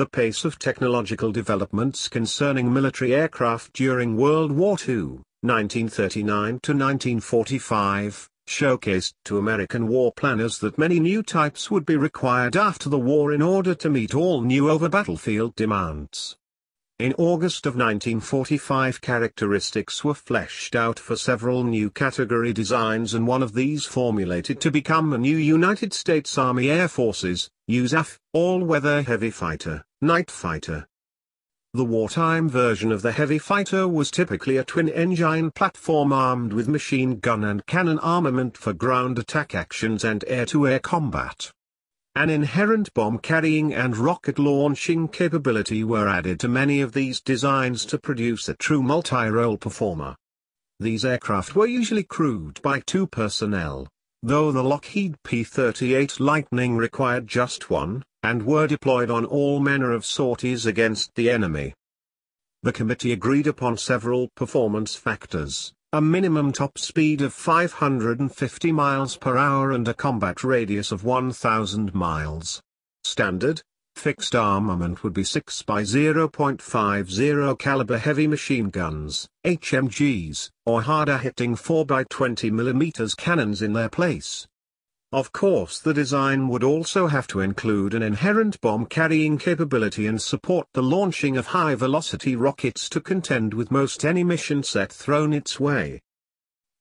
The pace of technological developments concerning military aircraft during World War II, 1939 to 1945, showcased to American war planners that many new types would be required after the war in order to meet all new over-battlefield demands. In August of 1945 characteristics were fleshed out for several new category designs and one of these formulated to become a new United States Army Air Forces, USAAF, all-weather heavy fighter, night fighter, the wartime version of the heavy fighter was typically a twin-engine platform armed with machine gun and cannon armament for ground attack actions and air-to-air -air combat. An inherent bomb-carrying and rocket-launching capability were added to many of these designs to produce a true multi-role performer. These aircraft were usually crewed by two personnel, though the Lockheed P-38 Lightning required just one, and were deployed on all manner of sorties against the enemy. The committee agreed upon several performance factors, a minimum top speed of 550 miles per hour and a combat radius of 1,000 miles. Standard, fixed armament would be 6 by 0.50 caliber heavy machine guns, HMGs, or harder hitting 4 by 20 mm cannons in their place. Of course the design would also have to include an inherent bomb-carrying capability and support the launching of high-velocity rockets to contend with most any mission set thrown its way.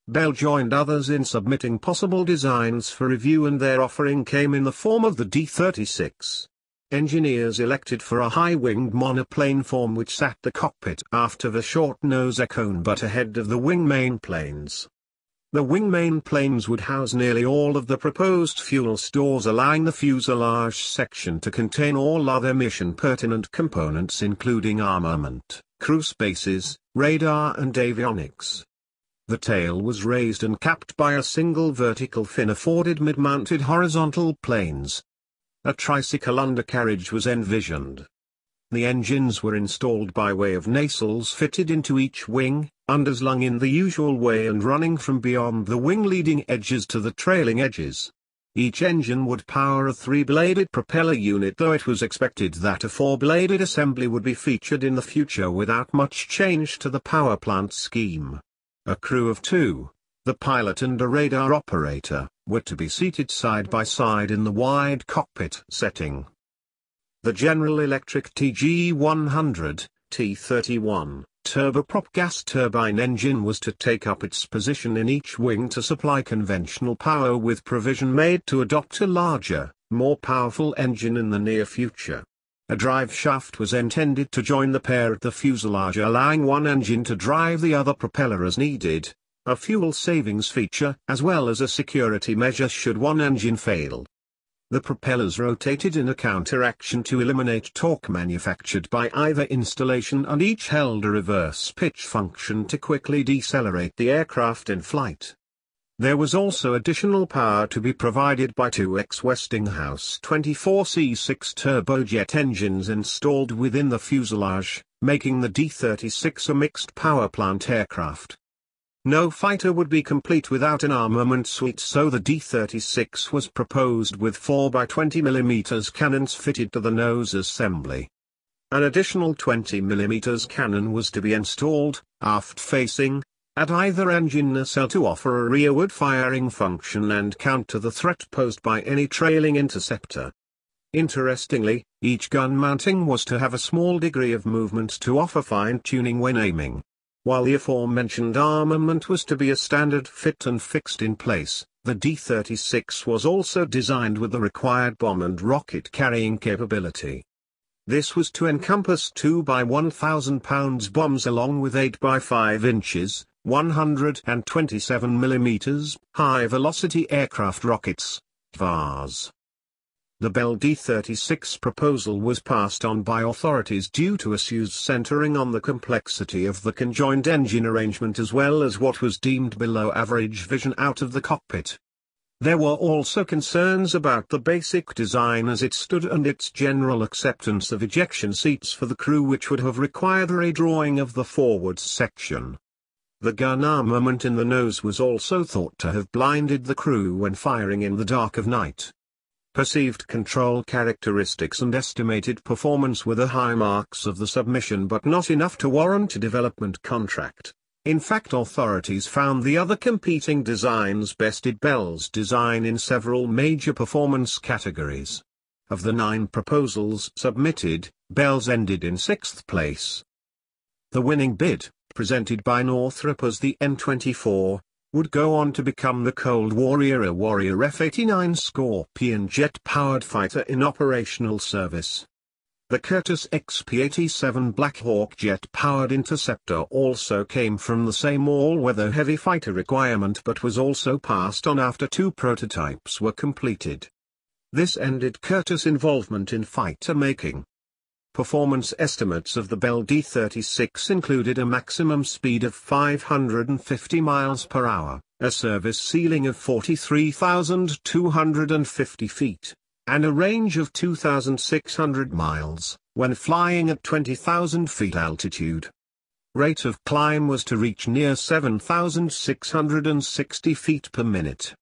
Bell joined others in submitting possible designs for review and their offering came in the form of the D-36. Engineers elected for a high-winged monoplane form which sat the cockpit after the short nose cone but ahead of the wing main planes. The wing main planes would house nearly all of the proposed fuel stores allowing the fuselage section to contain all other mission-pertinent components including armament, crew spaces, radar and avionics. The tail was raised and capped by a single vertical fin afforded mid-mounted horizontal planes. A tricycle undercarriage was envisioned. The engines were installed by way of nacelles fitted into each wing, underslung in the usual way and running from beyond the wing leading edges to the trailing edges. Each engine would power a three-bladed propeller unit though it was expected that a four-bladed assembly would be featured in the future without much change to the power plant scheme. A crew of two, the pilot and a radar operator, were to be seated side by side in the wide cockpit setting. The General Electric TG100, T31, turboprop gas turbine engine was to take up its position in each wing to supply conventional power with provision made to adopt a larger, more powerful engine in the near future. A drive shaft was intended to join the pair at the fuselage allowing one engine to drive the other propeller as needed, a fuel savings feature as well as a security measure should one engine fail. The propellers rotated in a counteraction to eliminate torque manufactured by either installation and each held a reverse pitch function to quickly decelerate the aircraft in flight. There was also additional power to be provided by two ex-Westinghouse 24C6 turbojet engines installed within the fuselage, making the D-36 a mixed power plant aircraft. No fighter would be complete without an armament suite so the D-36 was proposed with 4x20mm cannons fitted to the nose assembly. An additional 20mm cannon was to be installed, aft-facing, at either engine nacelle to offer a rearward firing function and counter the threat posed by any trailing interceptor. Interestingly, each gun mounting was to have a small degree of movement to offer fine-tuning when aiming. While the aforementioned armament was to be a standard fit and fixed in place, the D-36 was also designed with the required bomb and rocket carrying capability. This was to encompass 2 by 1,000 pounds bombs along with 8 by 5 inches, 127 millimeters, high-velocity aircraft rockets, VARs. The Bell D-36 proposal was passed on by authorities due to issues centering on the complexity of the conjoined engine arrangement as well as what was deemed below average vision out of the cockpit. There were also concerns about the basic design as it stood and its general acceptance of ejection seats for the crew which would have required a redrawing of the forward section. The gun armament in the nose was also thought to have blinded the crew when firing in the dark of night. Perceived control characteristics and estimated performance were the high marks of the submission but not enough to warrant a development contract. In fact authorities found the other competing designs bested Bell's design in several major performance categories. Of the nine proposals submitted, Bell's ended in sixth place. The winning bid, presented by Northrop as the N24, would go on to become the Cold War-era Warrior F-89 Scorpion jet-powered fighter in operational service. The Curtiss XP-87 Black Hawk jet-powered interceptor also came from the same all-weather heavy fighter requirement but was also passed on after two prototypes were completed. This ended Curtiss' involvement in fighter making. Performance estimates of the Bell D-36 included a maximum speed of 550 miles per hour, a service ceiling of 43,250 feet, and a range of 2,600 miles, when flying at 20,000 feet altitude. Rate of climb was to reach near 7,660 feet per minute.